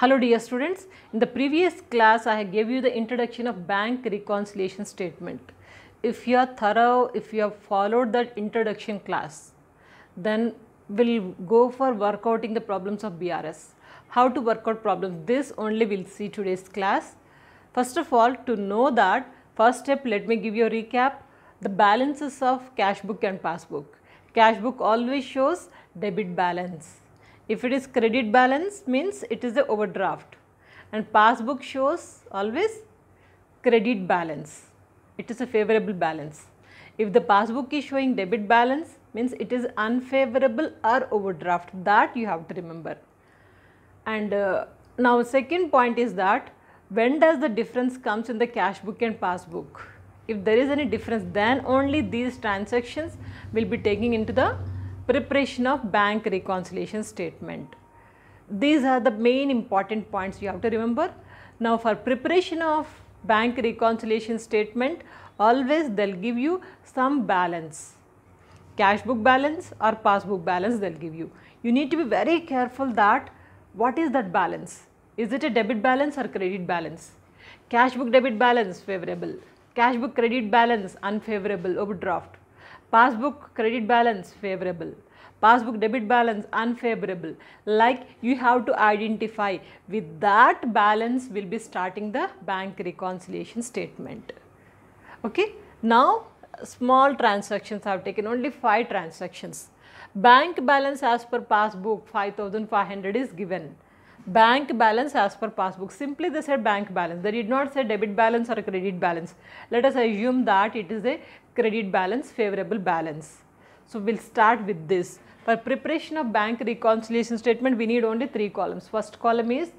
Hello dear students, in the previous class I gave you the introduction of bank reconciliation statement. If you are thorough, if you have followed that introduction class, then we'll go for workouting the problems of BRS. How to work out problems, this only we'll see today's class. First of all, to know that, first step let me give you a recap, the balances of cash book and passbook. Cash book always shows debit balance if it is credit balance means it is the overdraft and passbook shows always credit balance. It is a favorable balance. If the passbook is showing debit balance means it is unfavorable or overdraft that you have to remember. And uh, now second point is that when does the difference comes in the cash book and passbook? If there is any difference then only these transactions will be taking into the preparation of bank reconciliation statement. These are the main important points you have to remember. Now for preparation of bank reconciliation statement always they will give you some balance cash book balance or passbook balance they will give you. You need to be very careful that what is that balance? Is it a debit balance or credit balance? Cash book debit balance favorable, cash book credit balance unfavorable overdraft passbook credit balance favorable. Passbook debit balance unfavorable. Like you have to identify with that balance will be starting the bank reconciliation statement. Okay? Now small transactions have taken only 5 transactions. Bank balance as per passbook 5500 is given bank balance as per passbook. Simply they said bank balance. They did not say debit balance or credit balance. Let us assume that it is a credit balance, favorable balance. So, we will start with this. For preparation of bank reconciliation statement, we need only three columns. First column is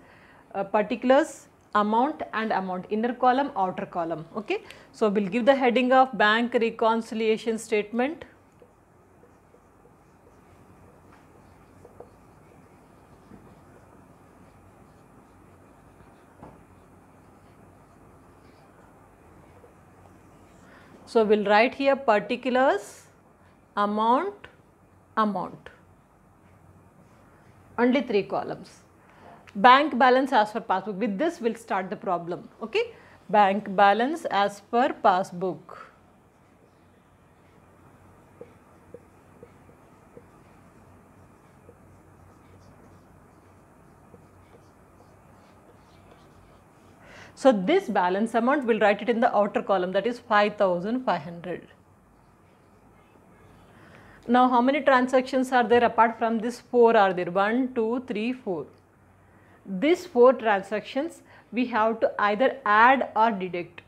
uh, particulars, amount and amount, inner column, outer column. Okay. So, we will give the heading of bank reconciliation statement. So, we will write here particulars, amount, amount, only 3 columns. Bank balance as per passbook, with this we will start the problem, okay. Bank balance as per passbook. So, this balance amount we will write it in the outer column that is 5500. Now, how many transactions are there apart from this 4 are there 1, 2, 3, 4. These 4 transactions we have to either add or deduct.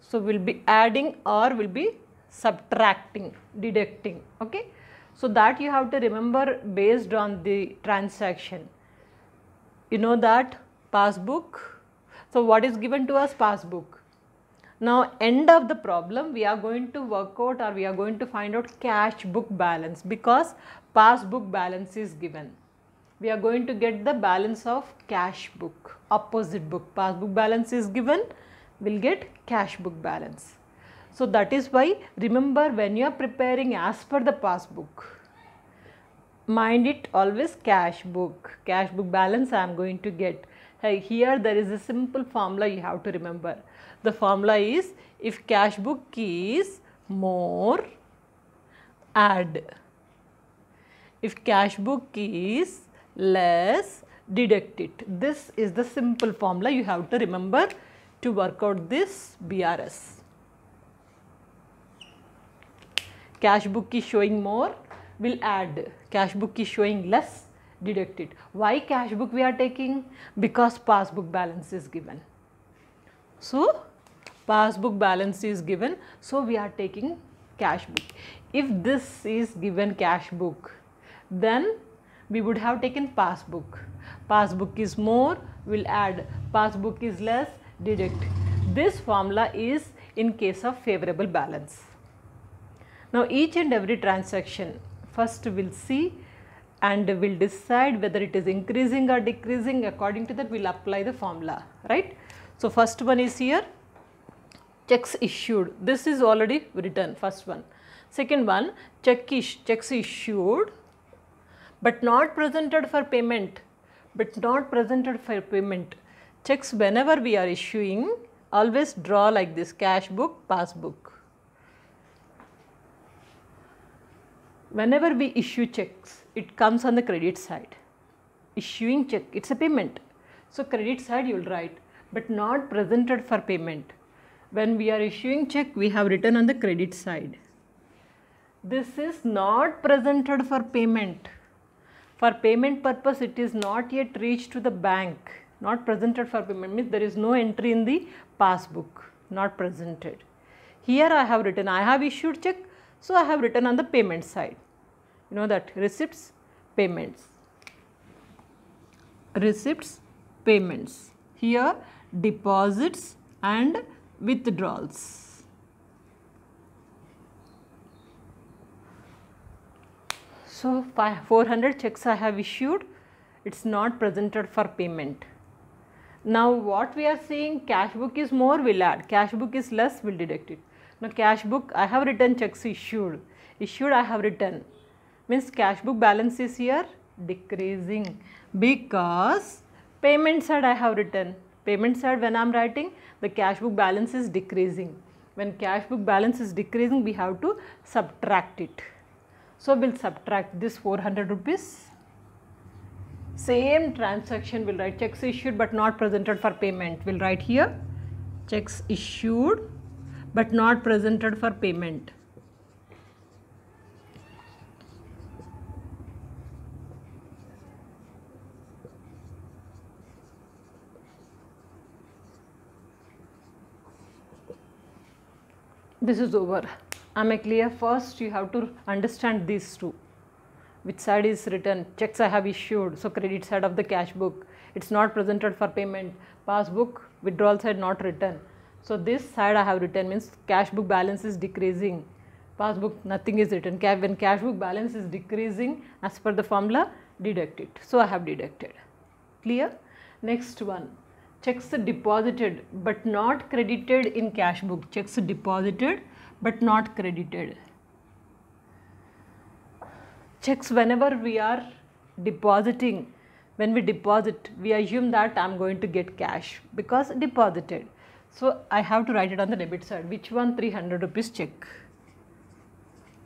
So, we will be adding or will be subtracting, deducting. Okay. So, that you have to remember based on the transaction. You know that passbook so, what is given to us passbook? Now, end of the problem we are going to work out or we are going to find out cash book balance because passbook balance is given. We are going to get the balance of cash book, opposite book, passbook balance is given, we will get cash book balance. So, that is why remember when you are preparing as per the passbook, mind it always cash book, cash book balance I am going to get here there is a simple formula you have to remember. The formula is if cash book is more add. If cash book is less deduct it. This is the simple formula you have to remember to work out this BRS. Cash book is showing more, will add. Cash book is showing less, deduct it. Why cash book we are taking? Because passbook balance is given. So, passbook balance is given, so we are taking cash book. If this is given cash book, then we would have taken passbook. Passbook is more, we will add. Passbook is less, deduct. This formula is in case of favorable balance. Now, each and every transaction, first we will see and we will decide whether it is increasing or decreasing according to that we will apply the formula right. So, first one is here checks issued this is already written first one. Second one check is checks issued but not presented for payment but not presented for payment. Checks whenever we are issuing always draw like this cash book, passbook. Whenever we issue checks, it comes on the credit side. Issuing check, it's a payment. So credit side you will write, but not presented for payment. When we are issuing check, we have written on the credit side. This is not presented for payment. For payment purpose, it is not yet reached to the bank. Not presented for payment means there is no entry in the passbook, not presented. Here I have written, I have issued check, so I have written on the payment side. You know that receipts, payments. Receipts, payments. Here deposits and withdrawals. So 400 checks I have issued, it's not presented for payment. Now what we are seeing cash book is more will add, cash book is less will deduct it. Now cash book I have written checks issued, issued I have written means cash book balance is here decreasing because payment side I have written payment side when I am writing the cash book balance is decreasing. When cash book balance is decreasing we have to subtract it. So we will subtract this 400 rupees. Same transaction will write checks issued but not presented for payment. We will write here checks issued but not presented for payment. This is over. I'm clear? First you have to understand these two. Which side is written? Checks I have issued. So credit side of the cash book. It's not presented for payment. Passbook withdrawal side not written. So this side I have written means cash book balance is decreasing. Passbook nothing is written. When cash book balance is decreasing as per the formula deduct it. So I have deducted. Clear? Next one. Checks deposited but not credited in cash book. Checks deposited but not credited. Checks whenever we are depositing, when we deposit, we assume that I am going to get cash because deposited. So I have to write it on the debit side. Which one? 300 rupees check.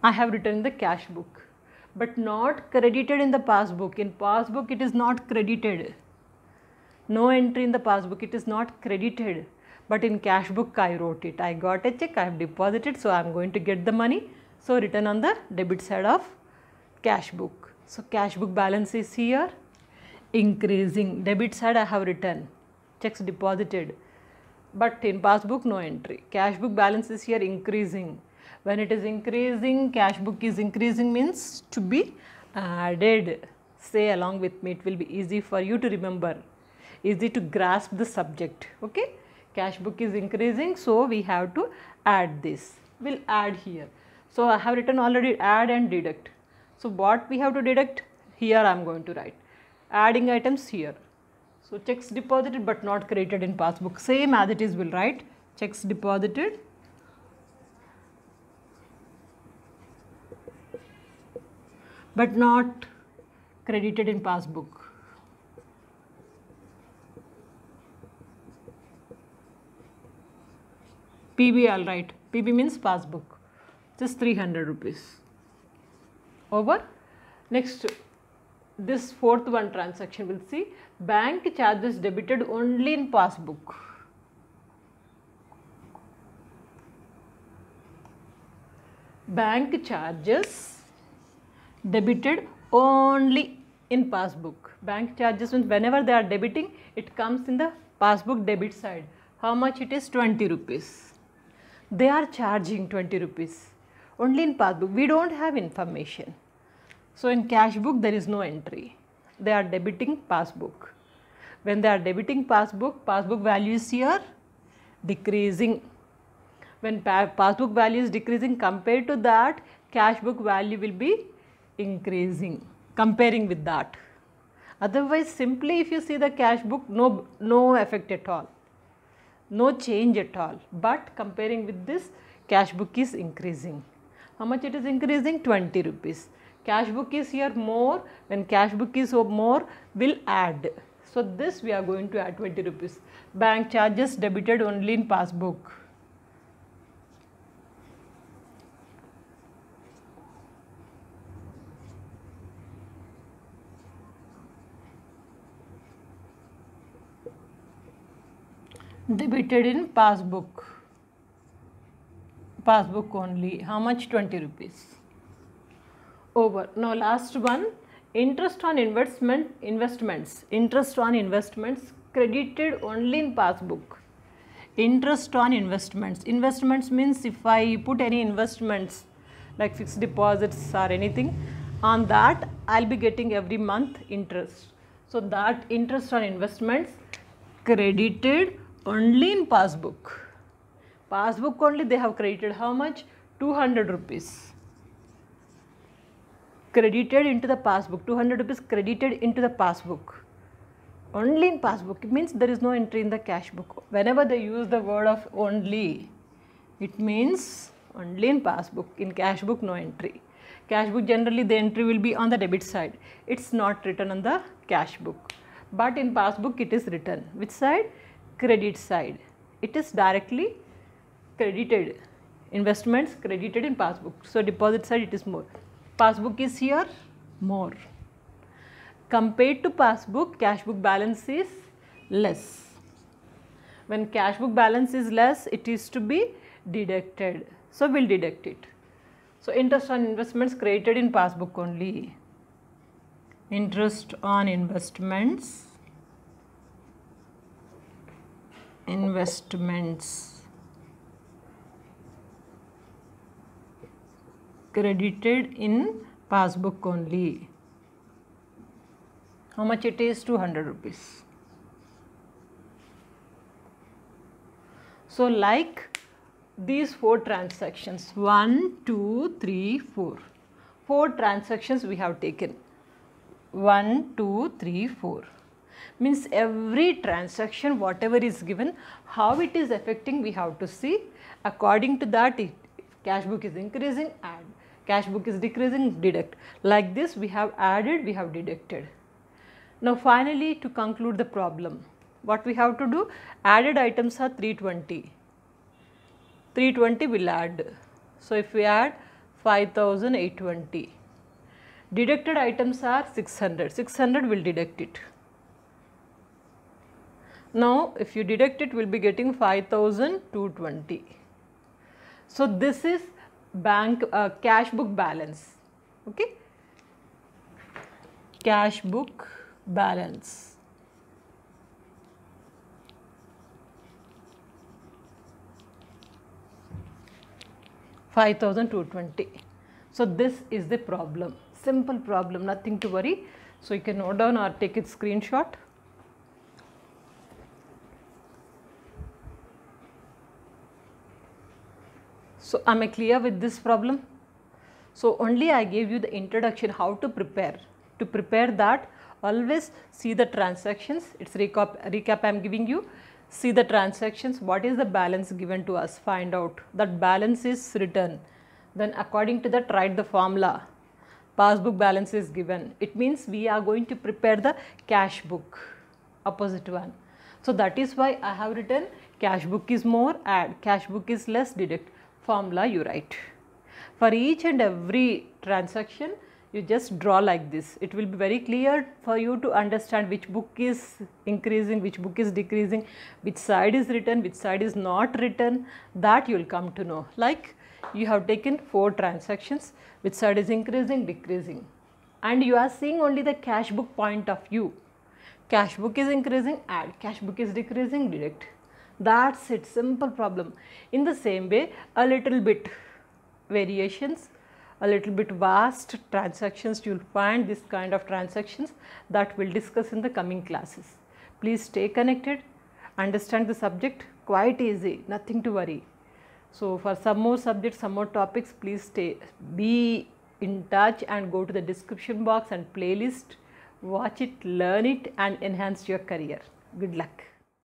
I have written in the cash book but not credited in the passbook. In passbook it is not credited. No entry in the passbook, it is not credited. But in cash book I wrote it. I got a check, I have deposited, so I am going to get the money. So written on the debit side of cash book. So cash book balance is here increasing. Debit side I have written checks deposited but in passbook no entry. Cash book balance is here increasing. When it is increasing, cash book is increasing means to be added. Say along with me, it will be easy for you to remember, easy to grasp the subject. Okay, cash book is increasing, so we have to add this. We'll add here. So I have written already add and deduct. So what we have to deduct? Here I am going to write. Adding items here. So checks deposited but not credited in passbook. Same as it is will write checks deposited but not credited in passbook. PB I'll write. PB means passbook. Just 300 rupees. Over. Next this fourth one transaction we will see bank charges debited only in passbook. Bank charges debited only in passbook. Bank charges means whenever they are debiting it comes in the passbook debit side. How much it is 20 rupees. They are charging 20 rupees only in passbook. We don't have information. So in cash book there is no entry. They are debiting passbook. When they are debiting passbook, passbook value is here decreasing. When pa passbook value is decreasing compared to that, cash book value will be increasing comparing with that. Otherwise simply if you see the cash book no, no effect at all, no change at all. But comparing with this cash book is increasing. How much it is increasing? 20 rupees cash book is here more when cash book is more will add So this we are going to add 20 rupees. Bank charges debited only in passbook. Debited in passbook. Passbook only. How much? 20 rupees. Over. Now last one interest on investment investments interest on investments credited only in passbook interest on investments investments means if i put any investments like fixed deposits or anything on that i'll be getting every month interest so that interest on investments credited only in passbook. Passbook only they have credited how much? 200 rupees. Credited into the passbook. 200 rupees credited into the passbook. Only in passbook. It means there is no entry in the cash book. Whenever they use the word of only it means only in passbook. In cash book no entry. Cash book generally the entry will be on the debit side. It's not written on the cash book. But in passbook it is written. Which side credit side it is directly credited investments credited in passbook so deposit side it is more passbook is here more. Compared to passbook, cash book balance is less. When cash book balance is less, it is to be deducted. So, we will deduct it. So, interest on investments created in passbook only. Interest on investments, investments credited in passbook only. How much it is? 200 rupees. So, like these four transactions 1, 2, 3, 4. Four transactions we have taken 1, 2, 3, 4 means every transaction whatever is given how it is affecting we have to see. According to that it, cash book is increasing add cash book is decreasing deduct. Like this we have added we have deducted. Now finally to conclude the problem what we have to do? Added items are 320 320 will add. So if we add 5820 deducted items are 600 600 will deduct it now if you deduct it we will be getting 5220 so this is bank uh, cash book balance. Okay? Cash book balance. five thousand two twenty. So this is the problem. Simple problem nothing to worry. So you can note down or take a screenshot So, am I clear with this problem? So, only I gave you the introduction how to prepare. To prepare that always see the transactions, it is recap, recap I am giving you. See the transactions, what is the balance given to us, find out that balance is written. Then according to that write the formula, passbook balance is given. It means we are going to prepare the cash book, opposite one. So that is why I have written cash book is more add, cash book is less deduct formula you write. For each and every transaction you just draw like this. It will be very clear for you to understand which book is increasing, which book is decreasing, which side is written, which side is not written that you will come to know. Like you have taken 4 transactions, which side is increasing, decreasing and you are seeing only the cash book point of view. Cash book is increasing, add, cash book is decreasing, deduct. That's it, simple problem. In the same way, a little bit variations, a little bit vast transactions, you will find this kind of transactions that we will discuss in the coming classes. Please stay connected, understand the subject quite easy, nothing to worry. So, for some more subjects, some more topics, please stay, be in touch and go to the description box and playlist, watch it, learn it and enhance your career. Good luck.